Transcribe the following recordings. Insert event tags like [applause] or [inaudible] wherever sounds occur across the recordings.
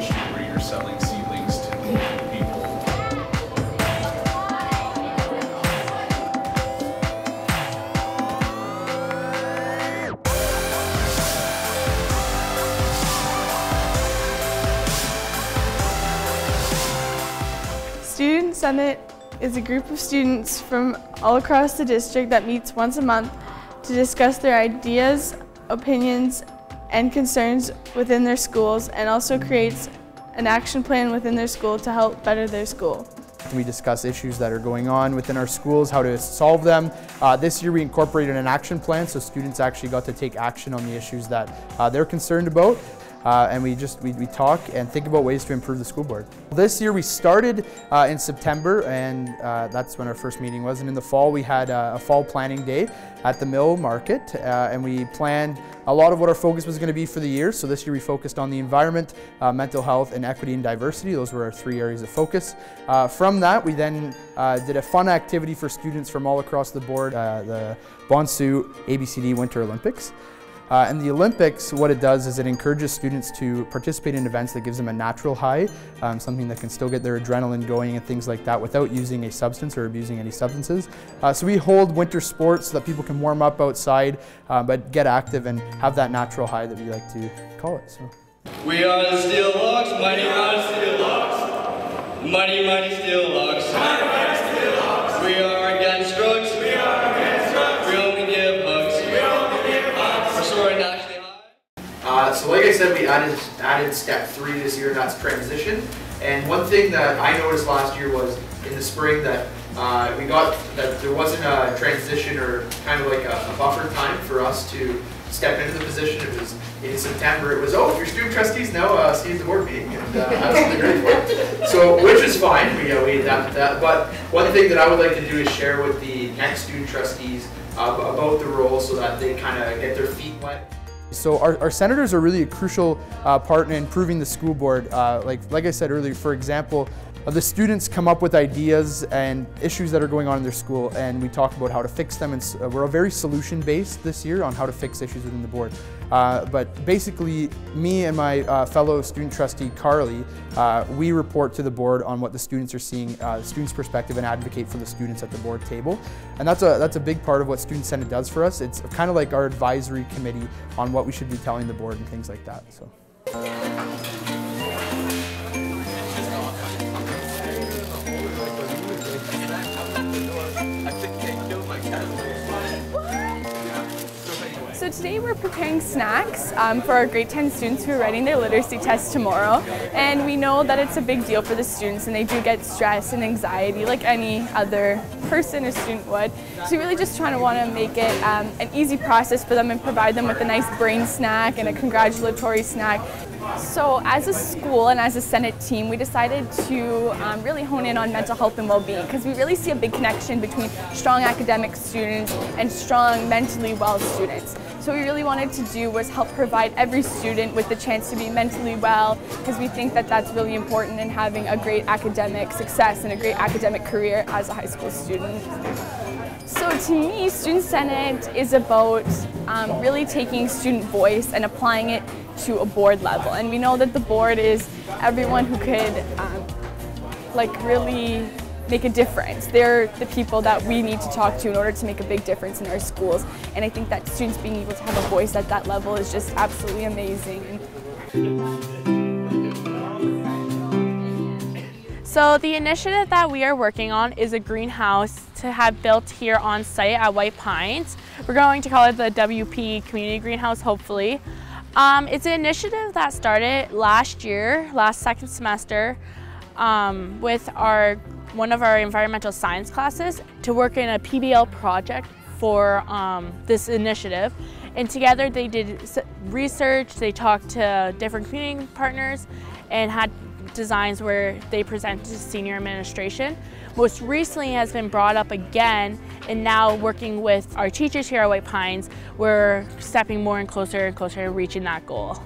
promotion where you're selling seedlings to people. Student Senate is a group of students from all across the district that meets once a month to discuss their ideas, opinions, and concerns within their schools and also creates an action plan within their school to help better their school. We discuss issues that are going on within our schools, how to solve them. Uh, this year we incorporated an action plan so students actually got to take action on the issues that uh, they're concerned about. Uh, and we just we, we, talk and think about ways to improve the school board. This year we started uh, in September and uh, that's when our first meeting was and in the fall we had a, a fall planning day at the Mill Market uh, and we planned a lot of what our focus was going to be for the year. So this year we focused on the environment, uh, mental health and equity and diversity. Those were our three areas of focus. Uh, from that we then did a fun activity for students from all across the board, the Bonsu ABCD Winter Olympics. Uh, and the Olympics, what it does is it encourages students to participate in events that gives them a natural high, um, something that can still get their adrenaline going and things like that without using a substance or abusing any substances. Uh, so we hold winter sports so that people can warm up outside, uh, but get active and have that natural high that we like to call it. So. We are the Steelhawks, mighty, mighty Steel Locks. Mighty, mighty Steelhawks. Uh, so like I said, we added, added step three this year, that's transition. And one thing that I noticed last year was in the spring that uh, we got that there wasn't a transition or kind of like a, a, buffer time for us to step into the position. It was in September. It was oh, your student trustees now uh, see the board meeting, and uh, absolutely great. So which is fine. We uh, we adapted that. But one thing that I would like to do is share with the next student trustees uh, about the role so that they kind of get their feet wet. So our, our, senators are really a crucial uh, part in improving the school board. Uh, like, like I said earlier, for example, the students come up with ideas and issues that are going on in their school and we talk about how to fix them and uh, we're a very solution based this year on how to fix issues within the board. Uh, but basically me and my uh, fellow student trustee Carly, uh, we report to the board on what the students are seeing, uh, the students' perspective and advocate for the students at the board table. And that's a, that's a big part of what Student Senate does for us. It's kind of like our advisory committee on what we should be telling the board and things like that. So. So today we're preparing snacks um, for our grade 10 students who are writing their literacy test tomorrow. And we know that it's a big deal for the students and they do get stress and anxiety like any other person a student would. So we really just trying to want to make it um, an easy process for them and provide them with a nice brain snack and a congratulatory snack so as a school and as a Senate team, we decided to um, really hone in on mental health and well-being because we really see a big connection between strong academic students and strong mentally well students. What we really wanted to do was help provide every student with the chance to be mentally well because we think that that's really important in having a great academic success and a great academic career as a high school student. So to me, Student Senate is about um, really taking student voice and applying it to a board level. And we know that the board is everyone who could um, like really make a difference. They're the people that we need to talk to in order to make a big difference in our schools. And I think that students being able to have a voice at that level is just absolutely amazing. So the initiative that we are working on is a greenhouse to have built here on site at White Pines. We're going to call it the WP Community Greenhouse, hopefully. Um, it's an initiative that started last year, last second semester, um, with our one of our environmental science classes to work in a PBL project for um, this initiative. And together they did research, they talked to different community partners and had designs where they presented to senior administration. Most recently has been brought up again and now working with our teachers here at White Pines, we're stepping more and closer and closer to reaching that goal.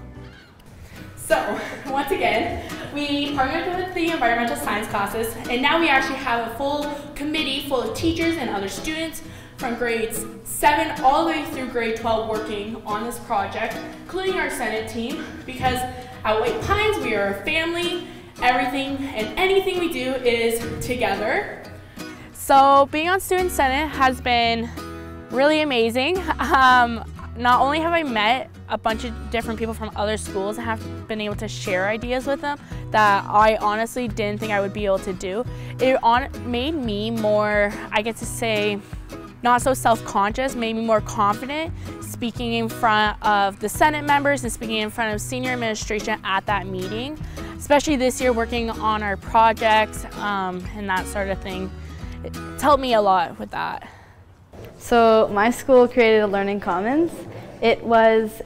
So, [laughs] once again, we partnered with the environmental science classes, and now we actually have a full committee full of teachers and other students from grades 7 all the way through grade 12 working on this project, including our Senate team, because at White Pines we are a family Everything and anything we do is together. So being on Student Senate has been really amazing. [laughs] Um, not only have I met a bunch of different people from other schools have been able to share ideas with them that I honestly didn't think I would be able to do. It on, made me more, I get to say, not so self-conscious, made me more confident speaking in front of the Senate members and speaking in front of senior administration at that meeting, especially this year working on our projects um, and that sort of thing. It's helped me a lot with that. So my school created a Learning Commons. It was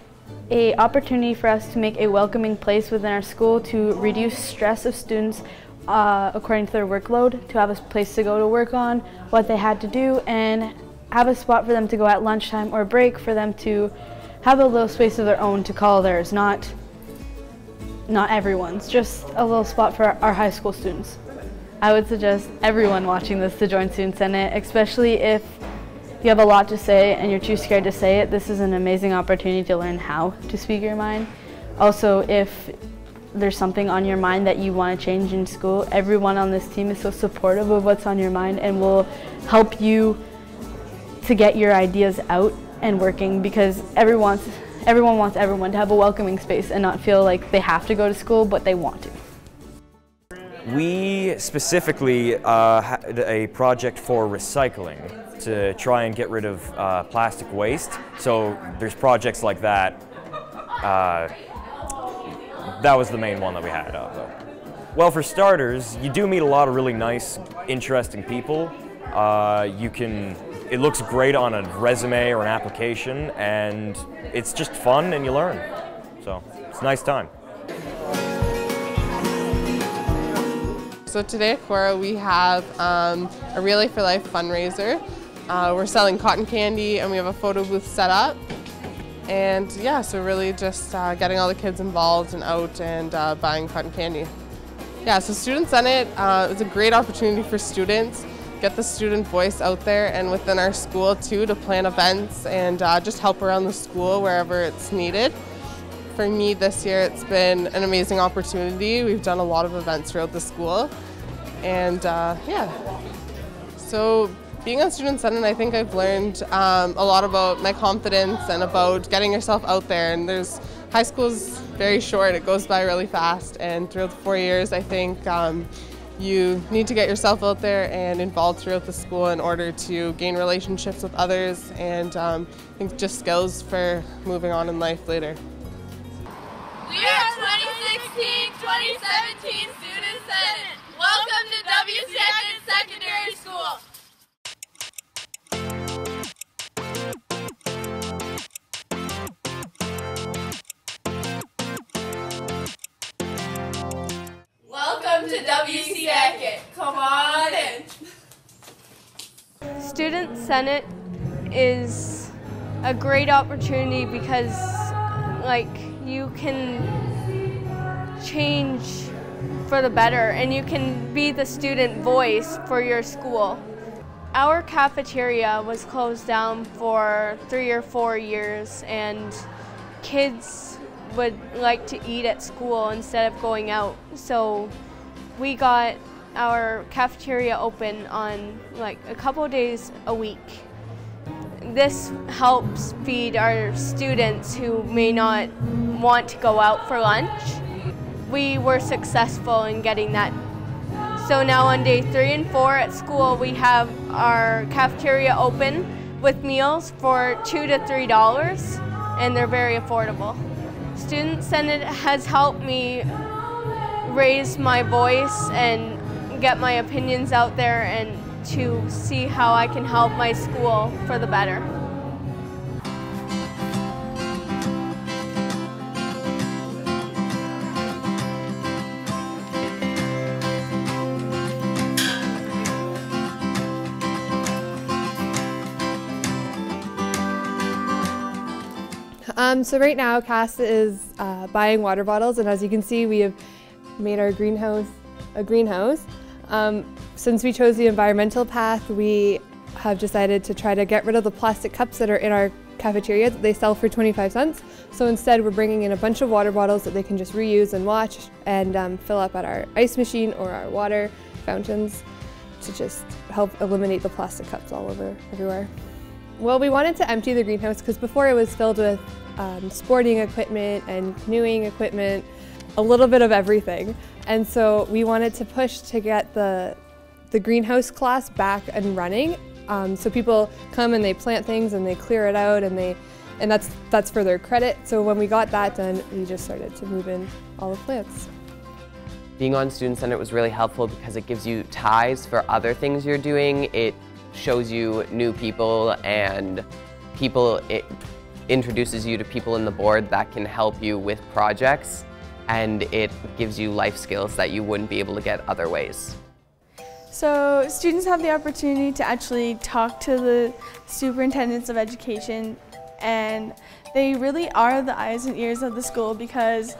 a opportunity for us to make a welcoming place within our school to reduce stress of students uh, according to their workload, to have a place to go to work on, what they had to do, and have a spot for them to go at lunchtime or break for them to have a little space of their own to call theirs, not not everyone's, just a little spot for our high school students. I would suggest everyone watching this to join Student Senate, especially if you have a lot to say and you're too scared to say it. This is an amazing opportunity to learn how to speak your mind. Also, if there's something on your mind that you want to change in school, everyone on this team is so supportive of what's on your mind and will help you to get your ideas out and working because everyone wants, everyone wants everyone to have a welcoming space and not feel like they have to go to school, but they want to. We specifically uh, had a project for recycling to try and get rid of uh, plastic waste. So there's projects like that. Uh, that was the main one that we had. Uh, well, for starters, you do meet a lot of really nice, interesting people. Uh, you can it looks great on a resume or an application, and it's just fun and you learn. So it's a nice time. So today at Korah we have um, a Relay for Life fundraiser. Uh, we're selling cotton candy and we have a photo booth set up. And yeah, so really just uh, getting all the kids involved and out and uh, buying cotton candy. Yeah, so Student Senate uh, is a great opportunity for students get the student voice out there and within our school too to plan events and uh, just help around the school wherever it's needed. For me this year it's been an amazing opportunity. We've done a lot of events throughout the school and uh, yeah. So being on Student Senate I think I've learned um, a lot about my confidence and about getting yourself out there and there's high school is very short, it goes by really fast and throughout the four years I think um, you need to get yourself out there and involved throughout the school in order to gain relationships with others and um, I think just skills for moving on in life later. We are 2016-2017 Student Senate. Welcome to W.C. Secondary School. To WC Eaket. Come on in. Student Senate is a great opportunity because like you can change for the better and you can be the student voice for your school. Our cafeteria was closed down for three or four years and kids would like to eat at school instead of going out. So we got our cafeteria open on like a couple days a week. This helps feed our students who may not want to go out for lunch. We were successful in getting that. So now on day three and four at school, we have our cafeteria open with meals for two to three dollars, and they're very affordable. Student Senate has helped me raise my voice and get my opinions out there and to see how I can help my school for the better. Um, so right now Cass is uh, buying water bottles and as you can see we have made our greenhouse a greenhouse. Um, since we chose the environmental path we have decided to try to get rid of the plastic cups that are in our cafeteria that they sell for 25 cents. So instead we're bringing in a bunch of water bottles that they can just reuse and watch and um, fill up at our ice machine or our water fountains to just help eliminate the plastic cups all over everywhere. Well, we wanted to empty the greenhouse because before it was filled with um, sporting equipment and canoeing equipment, a little bit of everything. And so we wanted to push to get the, the greenhouse class back and running. Um, so people come and they plant things and they clear it out and they and that's that's for their credit. So when we got that done, we just started to move in all the plants. Being on Student Senate was really helpful because it gives you ties for other things you're doing. It shows you new people and people, it introduces you to people in the board that can help you with projects and it gives you life skills that you wouldn't be able to get other ways. So students have the opportunity to actually talk to the superintendents of education and they really are the eyes and ears of the school because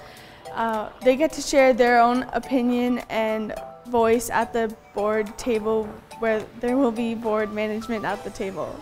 uh, they get to share their own opinion and voice at the board table where there will be board management at the table.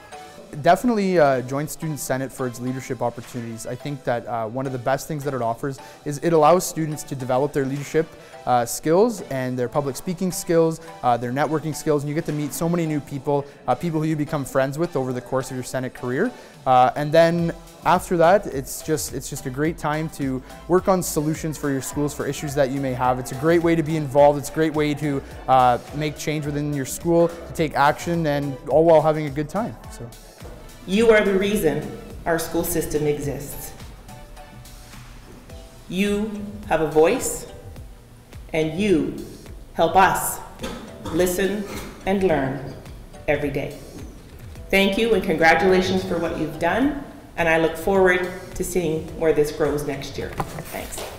Definitely uh, join Student Senate for its leadership opportunities. I think that uh, one of the best things that it offers is it allows students to develop their leadership uh, skills and their public speaking skills, uh, their networking skills, and you get to meet so many new people, uh, people who you become friends with over the course of your Senate career. Uh, and then after that, it's just it's just a great time to work on solutions for your schools for issues that you may have. It's a great way to be involved. It's a great way to uh, make change within your school, to take action, and all while having a good time. So, you are the reason our school system exists. You have a voice, and you help us listen and learn every day. Thank you and congratulations for what you've done, and I look forward to seeing where this grows next year. Thanks.